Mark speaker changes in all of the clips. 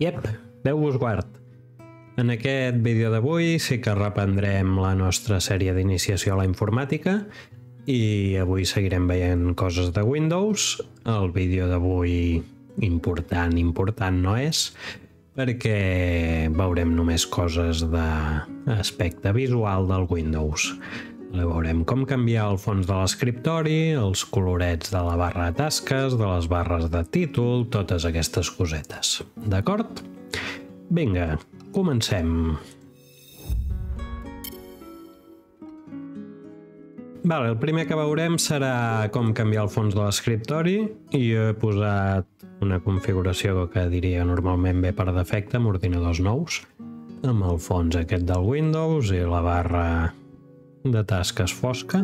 Speaker 1: Iep, Déu vos guard. En aquest vídeo d'avui sí que reprendrem la nostra sèrie d'iniciació a la informàtica i avui seguirem veient coses de Windows. El vídeo d'avui important, important no és, perquè veurem només coses d'aspecte visual del Windows. Veurem com canviar el fons de l'escriptori, els colorets de la barra de tasques, de les barres de títol, totes aquestes cosetes. D'acord? Vinga, comencem. Vale, el primer que veurem serà com canviar el fons de l'escriptori i he posat una configuració que diria normalment ve per defecte amb ordinadors nous amb el fons aquest del Windows i la barra de tasques fosca.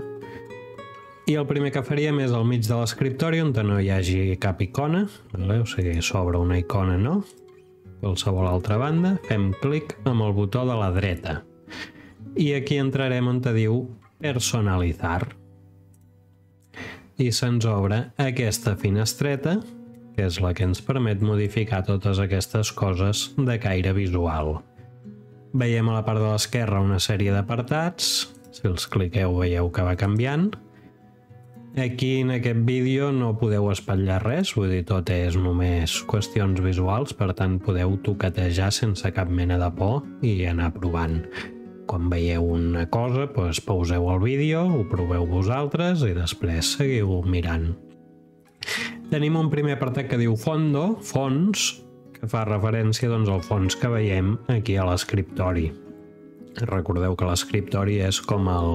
Speaker 1: I el primer que faríem és al mig de l'escriptori on no hi hagi cap icona, vale? o sigui, s'obre una icona, no? Qualsevol altra banda, fem clic amb el botó de la dreta. I aquí entrarem on te diu personalitzar. I se'ns obre aquesta finestreta, que és la que ens permet modificar totes aquestes coses de caire visual. Veiem a la part de l'esquerra una sèrie d'apartats, si els cliqueu veieu que va canviant. Aquí en aquest vídeo no podeu espatllar res, vull dir, tot és només qüestions visuals, per tant podeu toquetejar sense cap mena de por i anar provant. Quan veieu una cosa, doncs pauseu el vídeo, ho proveu vosaltres i després seguiu mirant. Tenim un primer apartat que diu Fondo, fons, que fa referència doncs, al fons que veiem aquí a l'escriptori. Recordeu que l'escriptori és com el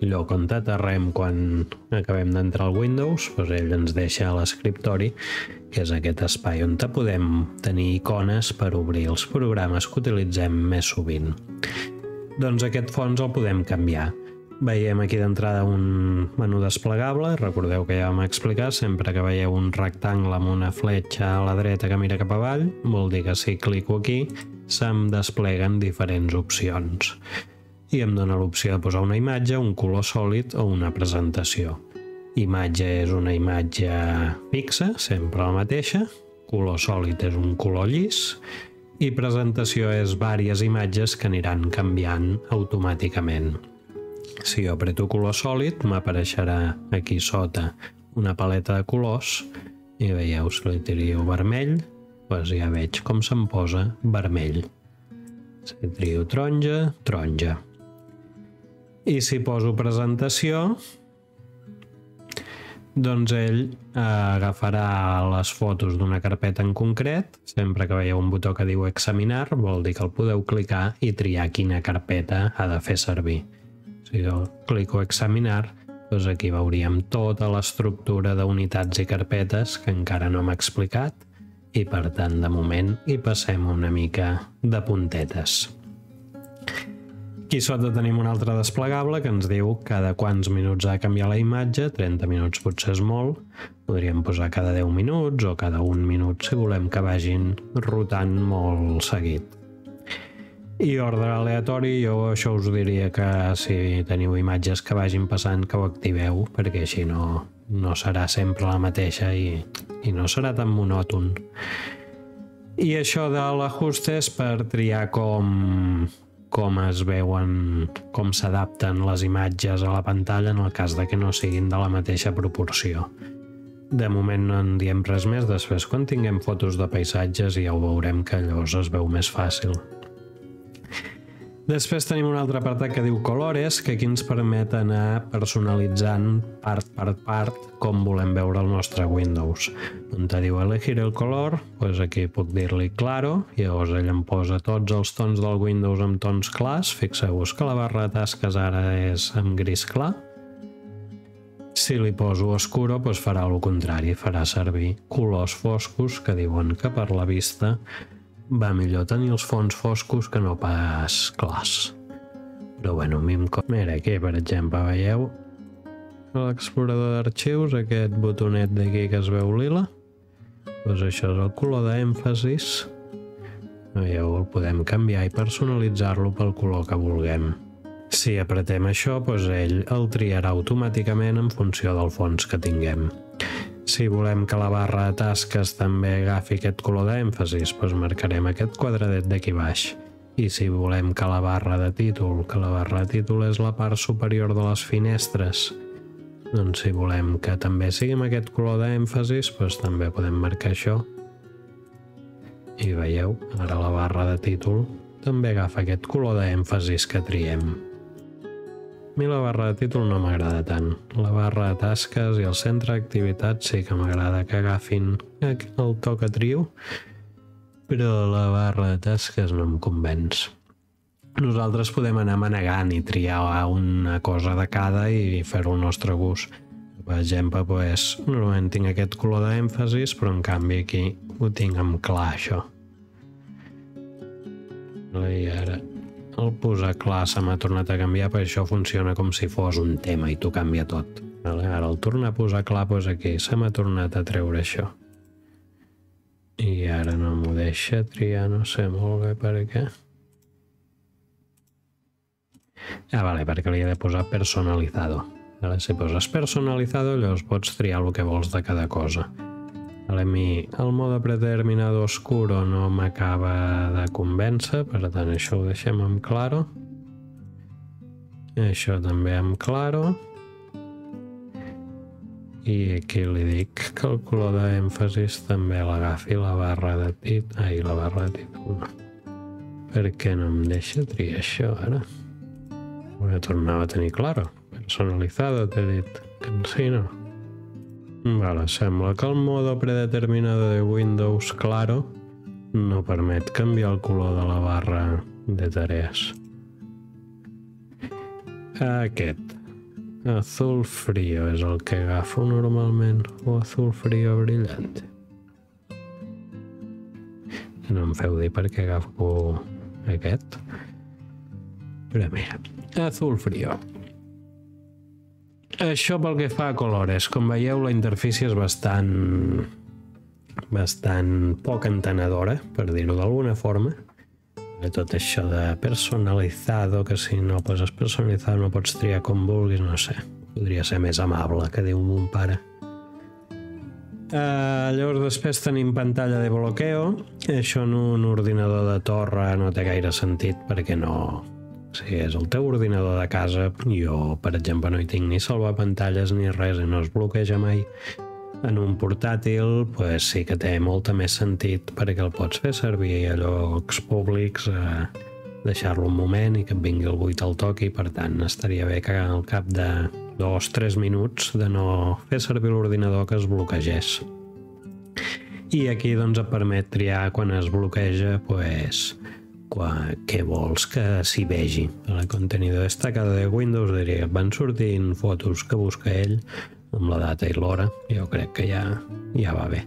Speaker 1: lloc on aterrem quan acabem d'entrar al Windows, doncs ell ens deixa a l'escriptori, que és aquest espai on podem tenir icones per obrir els programes que utilitzem més sovint. Doncs aquest fons el podem canviar. Veiem aquí d'entrada un menú desplegable, recordeu que ja vam explicar, sempre que veieu un rectangle amb una fletxa a la dreta que mira cap avall, vol dir que si clico aquí se'm despleguen diferents opcions i em dona l'opció de posar una imatge, un color sòlid o una presentació. Imatge és una imatge fixa, sempre la mateixa, color sòlid és un color llis i presentació és diverses imatges que aniran canviant automàticament. Si jo apreto color sòlid, m'apareixerà aquí sota una paleta de colors i veieu, si li trio vermell, doncs ja veig com se'm posa vermell. Si trio taronja, taronja. I si poso presentació, doncs ell eh, agafarà les fotos d'una carpeta en concret, sempre que veieu un botó que diu examinar, vol dir que el podeu clicar i triar quina carpeta ha de fer servir. Si jo clico examinar, doncs aquí veuríem tota l'estructura d'unitats i carpetes que encara no m'ha explicat i per tant de moment hi passem una mica de puntetes. Aquí sota tenim un altre desplegable que ens diu cada quants minuts ha de canviar la imatge, 30 minuts potser és molt, podríem posar cada 10 minuts o cada un minut si volem que vagin rotant molt seguit. I ordre aleatori, jo això us diria que si teniu imatges que vagin passant que ho activeu, perquè així no, no serà sempre la mateixa i i no serà tan monòton. I això de l'ajuste és per triar com, com es veuen, com s'adapten les imatges a la pantalla en el cas de que no siguin de la mateixa proporció. De moment no en diem res més, després quan tinguem fotos de paisatges ja ho veurem que llavors es veu més fàcil. Després tenim un altre apartat que diu Colores, que aquí ens permet anar personalitzant part per part com volem veure el nostre Windows. On te diu elegir el color, doncs aquí puc dir-li claro, i llavors ell em posa tots els tons del Windows amb tons clars. Fixeu-vos que la barra de tasques ara és amb gris clar. Si li poso oscuro, doncs farà el contrari, farà servir colors foscos que diuen que per la vista va millor tenir els fons foscos que no pas clars. Però bueno, a mi em... Mira, aquí, per exemple, veieu l'explorador d'arxius, aquest botonet d'aquí que es veu lila. Doncs això és el color d'èmfasis. Veieu, el podem canviar i personalitzar-lo pel color que vulguem. Si apretem això, doncs ell el triarà automàticament en funció del fons que tinguem. Si volem que la barra de tasques també agafi aquest color d'èmfasis, doncs marcarem aquest quadradet d'aquí baix. I si volem que la barra de títol, que la barra de títol és la part superior de les finestres, doncs si volem que també sigui amb aquest color d'èmfasis, doncs també podem marcar això. I veieu, ara la barra de títol també agafa aquest color d'èmfasis que triem. A mi la barra de títol no m'agrada tant. La barra de tasques i el centre d'activitat sí que m'agrada que agafin el to que trio, però la barra de tasques no em convenç. Nosaltres podem anar manegant i triar una cosa de cada i fer-ho al nostre gust. Per exemple, pues, normalment tinc aquest color d'èmfasis, però en canvi aquí ho tinc amb clar, això. I ara el posar clar se m'ha tornat a canviar perquè això funciona com si fos un tema i t'ho canvia tot. Vale? Ara el tornar a posar clar, doncs aquí se m'ha tornat a treure això. I ara no m'ho deixa triar, no sé molt bé per què. Ah, vale, perquè li he de posar personalizado. Vale? Si poses personalizado, llavors pots triar el que vols de cada cosa. A mi el mode predeterminado oscuro no m'acaba de convèncer, per tant això ho deixem en claro. Això també en claro. I aquí li dic que el color d'èmfasis també l'agafi la barra de tit... Ai, la barra de títol no. Per què no em deixa triar això ara? Ho he tornat a tenir claro. Personalizado, t'he dit que sí? Vale, sembla que el mode predeterminado de Windows Claro no permet canviar el color de la barra de tarees. Aquest. Azul frío és el que agafo normalment, o azul frío brillante. No em feu dir per què agafo aquest. Però mira, azul frío. Això pel que fa a colores. Com veieu, la interfície és bastant bastant poc entenedora, per dir-ho d'alguna forma. Tot això de personalitzado, que si no poses personalitzado no pots triar com vulguis, no sé. Podria ser més amable, que diu mon pare. Uh, llavors després tenim pantalla de bloqueo. Això en un ordinador de torre no té gaire sentit perquè no, si és el teu ordinador de casa, jo, per exemple, no hi tinc ni salvar pantalles ni res i no es bloqueja mai. En un portàtil, pues, sí que té molta més sentit perquè el pots fer servir a llocs públics, eh, deixar-lo un moment i que et vingui el buit al toqui, per tant, estaria bé que al cap de dos, tres minuts de no fer servir l'ordinador que es bloquegés. I aquí doncs et permet triar quan es bloqueja, pues, quan, què vols que s'hi vegi. A la contenidor destacada de Windows diria van sortint fotos que busca ell amb la data i l'hora. Jo crec que ja, ja va bé.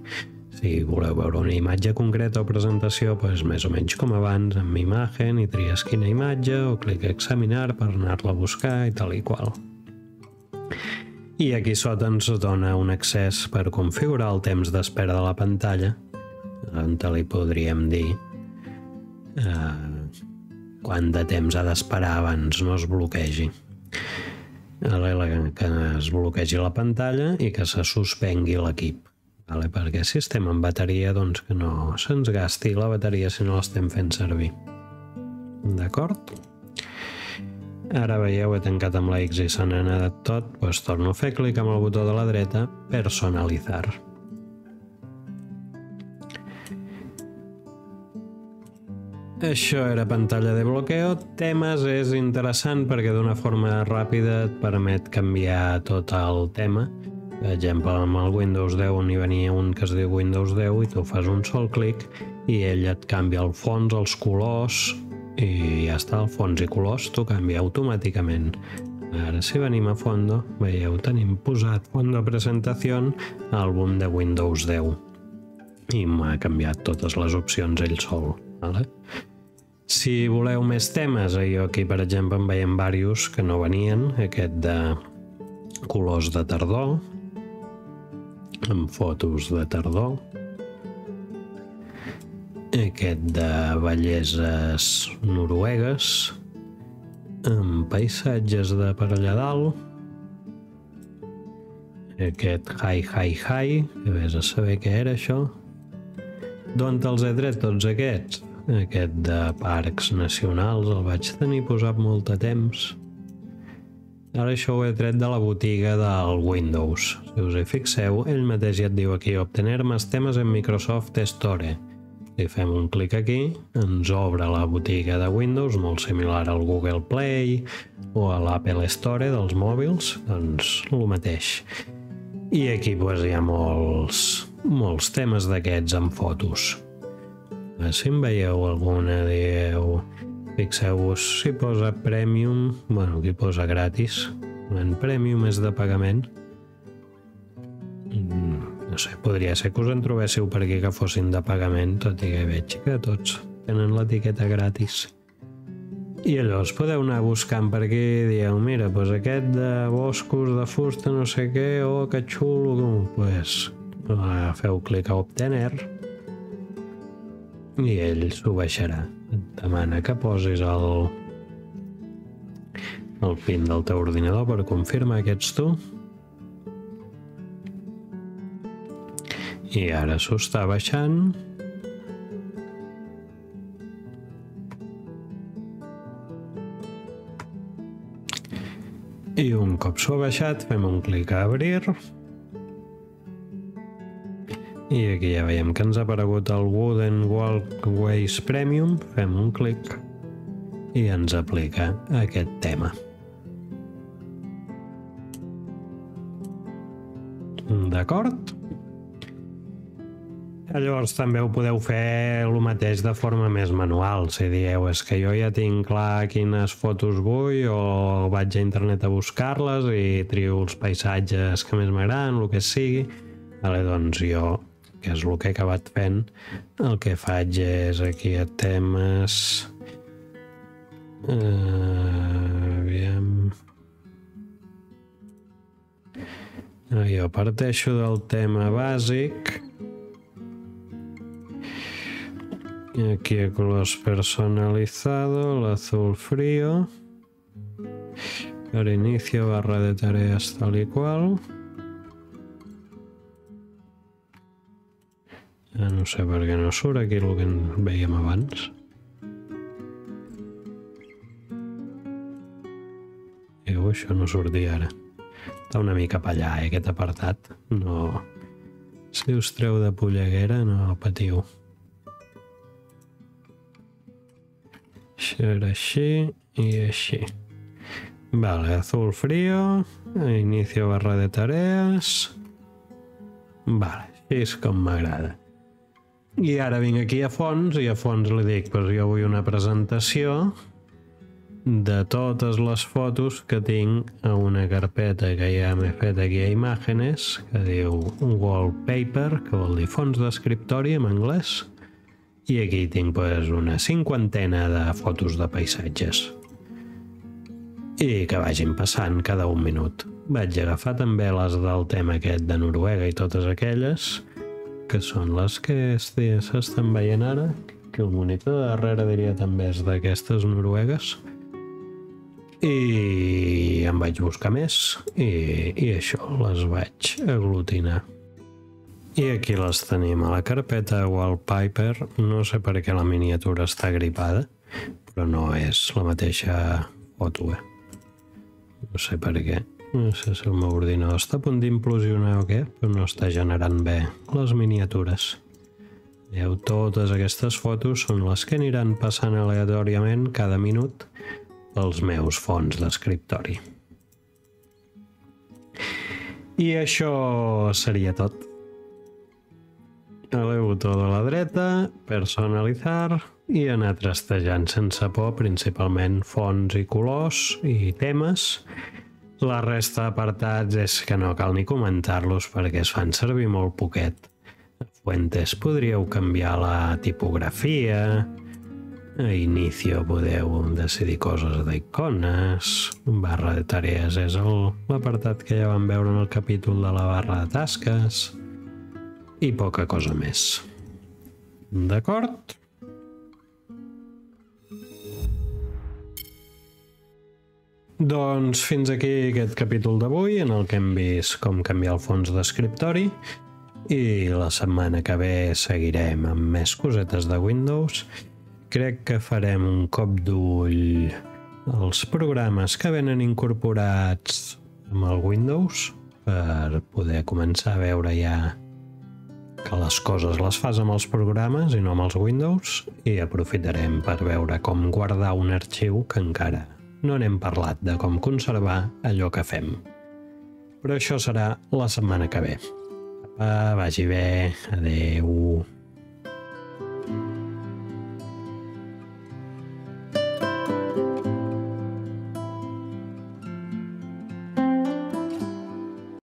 Speaker 1: Si voleu veure una imatge concreta o presentació, doncs més o menys com abans, amb imagen i tries quina imatge o clic a examinar per anar-la a buscar i tal i qual. I aquí sota ens dona un accés per configurar el temps d'espera de la pantalla, on li podríem dir eh, quant de temps ha d'esperar abans no es bloquegi. Que es bloquegi la pantalla i que se suspengui l'equip. Vale? Perquè si estem en bateria, doncs que no se'ns gasti la bateria si no l'estem fent servir. D'acord? Ara veieu, he tancat amb la X i se n'ha anat tot, doncs torno a fer clic amb el botó de la dreta, personalitzar. Això era pantalla de bloqueo. Temes és interessant perquè d'una forma ràpida et permet canviar tot el tema. Per exemple, amb el Windows 10 n'hi venia un que es diu Windows 10 i tu fas un sol clic i ell et canvia el fons, els colors i ja està, el fons i colors t'ho canvia automàticament. Ara si venim a fondo, veieu, tenim posat font de presentació àlbum de Windows 10 i m'ha canviat totes les opcions ell sol. Vale? Si voleu més temes, jo aquí per exemple en veiem diversos que no venien, aquest de colors de tardor, amb fotos de tardor, aquest de belleses noruegues, amb paisatges de per allà dalt, aquest hi, hi, hi, que vés a saber què era això. D'on te'ls he tret tots aquests? Aquest de parcs nacionals el vaig tenir posat molt de temps. Ara això ho he tret de la botiga del Windows. Si us hi fixeu, ell mateix ja et diu aquí obtener més temes en Microsoft Store. Si fem un clic aquí, ens obre la botiga de Windows, molt similar al Google Play o a l'Apple Store dels mòbils, doncs el mateix. I aquí pues, hi ha molts, molts temes d'aquests amb fotos. Si en veieu alguna, dieu... Fixeu-vos, si posa Premium, bueno, aquí posa gratis. En Premium és de pagament. Mm, no sé, podria ser que us en trobéssiu per aquí que fossin de pagament, tot i que veig que tots tenen l'etiqueta gratis. I llavors podeu anar buscant per aquí i dieu, mira, doncs aquest de boscos de fusta no sé què, oh, que xulo, doncs pues, feu clic a obtener i ell s'ho baixarà. Et demana que posis el, el pin del teu ordinador per confirmar que ets tu. I ara s'ho està baixant. I un cop s'ho ha baixat, fem un clic a obrir. I aquí ja veiem que ens ha aparegut el Wooden Walkways Premium. Fem un clic i ens aplica aquest tema. D'acord? Llavors també ho podeu fer el mateix de forma més manual. Si dieu, és que jo ja tinc clar quines fotos vull o vaig a internet a buscar-les i trio els paisatges que més m'agraden, el que sigui, vale, doncs jo que és el que he acabat fent, el que faig és aquí a temes... Uh, aviam... Uh, jo parteixo del tema bàsic. Aquí a colors personalizado, el azul frío. Al inicio barra de tareas tal y cual. Ja no sé per què no surt aquí el que veiem abans. Diu, això no sortia ara. Està una mica per allà, eh, aquest apartat. No... Si us treu de polleguera, no patiu. Això era així i així. Vale, azul frío, inicio barra de tareas. Vale, així és com m'agrada. I ara vinc aquí a fons i a fons li dic, pues jo vull una presentació de totes les fotos que tinc a una carpeta que ja m'he fet aquí a Imàgenes, que diu Wallpaper, que vol dir fons d'escriptori en anglès, i aquí tinc pues, una cinquantena de fotos de paisatges. I que vagin passant cada un minut. Vaig agafar també les del tema aquest de Noruega i totes aquelles, que són les que s'estan veient ara, que el monitor de darrere diria també és d'aquestes noruegues. I em vaig buscar més i, i això, les vaig aglutinar. I aquí les tenim a la carpeta Wallpaper. No sé per què la miniatura està gripada, però no és la mateixa foto, eh? No sé per què. No sé si el meu ordinador està a punt d'implosionar o què, però no està generant bé les miniatures. Veieu, totes aquestes fotos són les que aniran passant aleatòriament cada minut pels meus fons d'escriptori. I això seria tot. El botó de la dreta, personalitzar i anar trastejant sense por principalment fonts i colors i temes la resta d'apartats és que no cal ni comentar-los perquè es fan servir molt poquet. Fuentes podríeu canviar la tipografia, a inicio podeu decidir coses d'icones, barra de tarees és l'apartat que ja vam veure en el capítol de la barra de tasques i poca cosa més. D'acord? Doncs fins aquí aquest capítol d'avui en el que hem vist com canviar el fons d'escriptori i la setmana que ve seguirem amb més cosetes de Windows. Crec que farem un cop d'ull als programes que venen incorporats amb el Windows per poder començar a veure ja que les coses les fas amb els programes i no amb els Windows i aprofitarem per veure com guardar un arxiu que encara no n'hem parlat de com conservar allò que fem. Però això serà la setmana que ve. Apa, vagi bé, adeu.